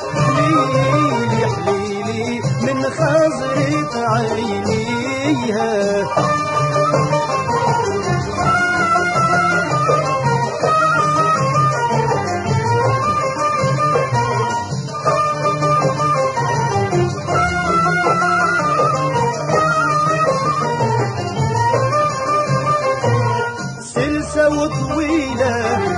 حليلي حليلي من خزرة عينيها سلسة وطويلة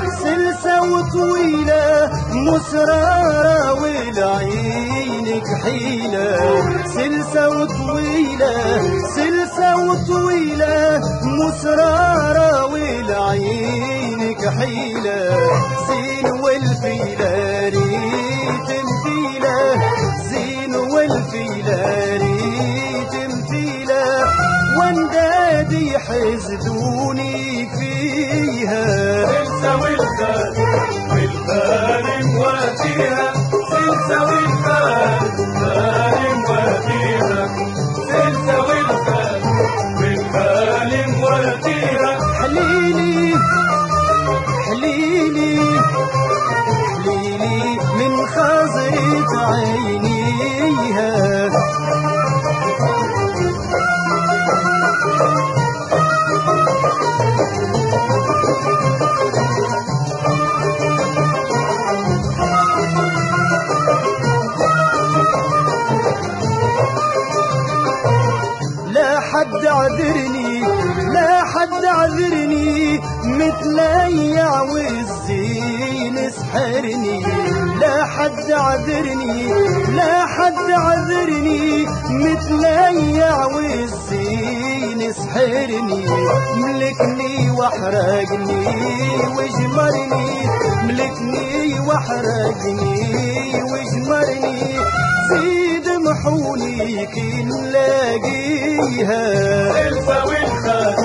وطويلة مسرارة والعينك حيلة. سلسة وطويلة سلسة وطويلة مسرارة والعينك حيلة. زين والفيلة واندادي يحسدوني فيها. سلسة والخال والخال مواتيها حد عذرني لا حد عذرني متليع والزين سحرني لا حد عذرني لا حد عذرني متليع والزين سحرني ملكني واحرقني وجمرني ملكني واحرقني. محوني كي نلاقيها سلسة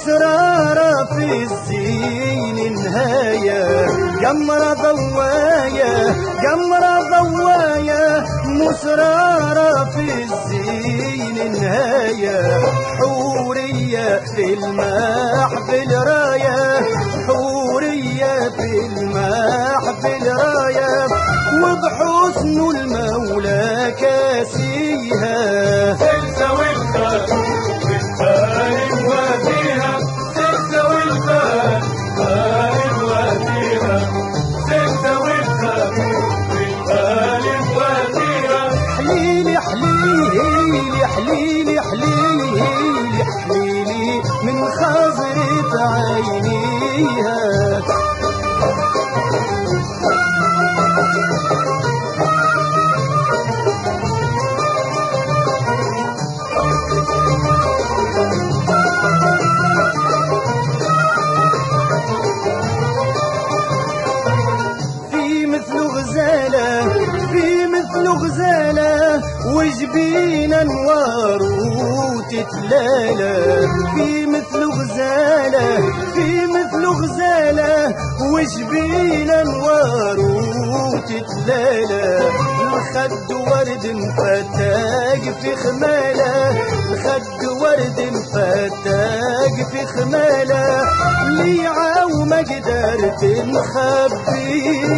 مسرارة في الزين نهاية قمرة ضوايا قمرة ضوايا مسرارة في الزين نهاية حورية في المحفل راية حورية في المحفل راية وبحسن المولى كاسيها. مثل غزالة وجبين انوار وتتلالى في مثل غزالة في مثل غزالة وجبين انوار وتتلالى الخد ورد مفتاق في خمالة الخد ورد مفتاق في خمالة ليعة وما قدرت نخبيها